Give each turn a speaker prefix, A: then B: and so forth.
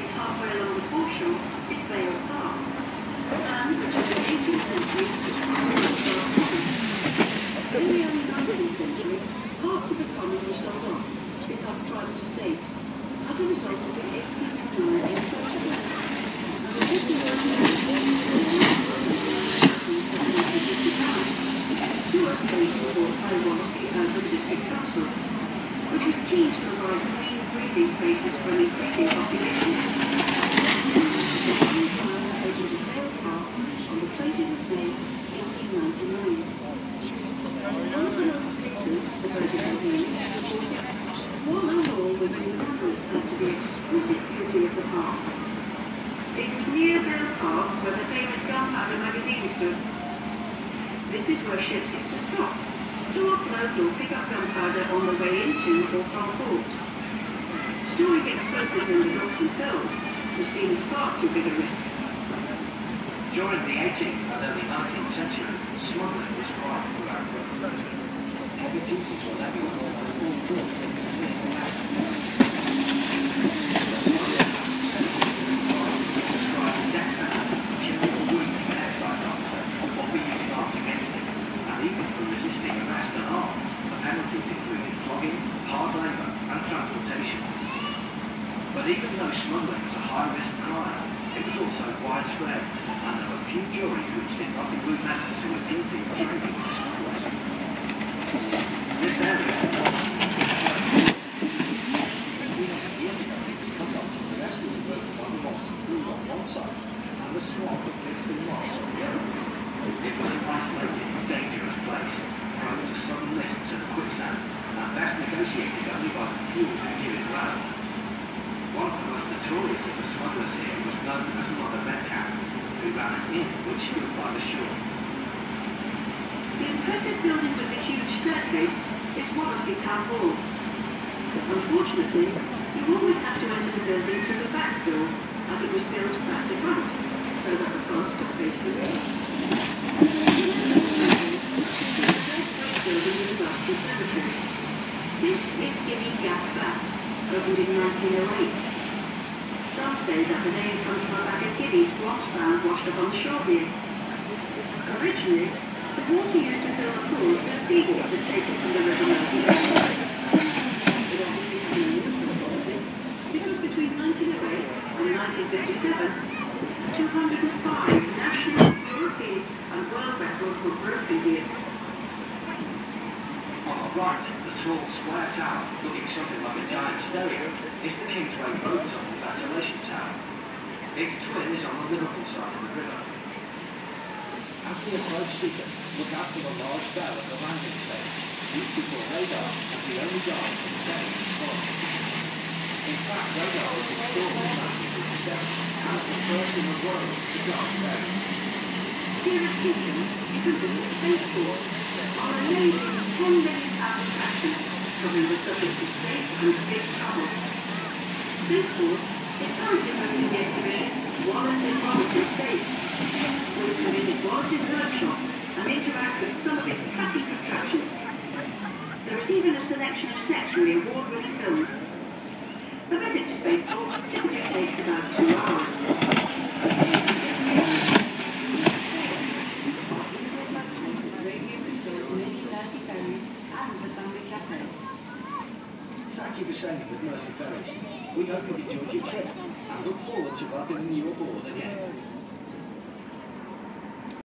A: space halfway along the foreshore is Vale Park, land which in the 18th century was part of Westborough Common. In the early 19th century, parts of the common were sold off to become private estates as a result of the 1809 enclosure bill. And in 1898, two estates were bought by Wallasey Urban District Council, which was keen to provide green breathing spaces for an increasing population. The Times opened as Vale Park on the 20th of May, 1899. One of the local papers, the Birkenhead News, reported, one and all were as to the exquisite beauty of the park. It was near Vale Park where the famous gunpowder magazine stood. This is where ships used to stop to offload or pick up gunpowder on the way into or from port. Storing explosives in the docks themselves was seen as far too big a risk.
B: During the 18th and early 19th century, smuggling was rife throughout Britain. Heavy duties were levied on almost all ports that could clear the land. Smugglers incentives to employ prescribed deckhands, killing or wounding an excise officer, or for using arms against him, and even for resisting arrest unarmed. The penalties included flogging, hard labour, and transportation. But even though smuggling was a high-risk crime, it was also widespread, and there were few juries which did not include members who were guilty of trading with smugglers. This area was years ago it was of the road by the moss and grew on one side, and the swamp of Kingston Moss on the. It was an isolated, dangerous place, prone to sudden mists and quicksand, and best negotiated only by the few who knew it well. One of the most notorious of the smugglers here was known as Mother Redcap, who ran an inn which stood by the shore.
A: The impressive building with the huge staircase is Wallasey Town Hall. Unfortunately, you always have to enter the building through the back door, as it was built back to front, so that the front could face the rear. This is Guinea Gap Baths, opened in 1908. Some say that the name comes from a bag of guineas once found washed up on the shore here. Originally, the water used to fill the pools was seawater taken from the River Mersey. It obviously had an unusual quality because between 1908 and 1957, 205 national, European and world records were broken here.
B: On our right, the tall square tower, looking something like a giant stereo, is the Kingsway Boat Tunnel Ventilation Tower. Its twin is on the Liverpool side of the river. As we approach Seacombe, look out for the large bell at the landing stage, used before radar as the only guide from the day is followed. In fact, radar was installed in 1957 as the first in the world to guide days.
A: Here at Seacombe, you can visit Spaceport on an amazing 10 million pound attraction covering the subjects of space and space travel. Spaceport is currently hosting the exhibition Wallace in Wallace in Space, you can visit Wallace's workshop and interact with some of his cracking contraptions. There is even a selection of sets from the award-winning films. A visit to Spaceport typically takes about two hours. Radio control many Mersey ferries and the family cafe.
B: Sailing with Mersey Ferries. We hope you've enjoyed your trip and look forward to welcoming you aboard again.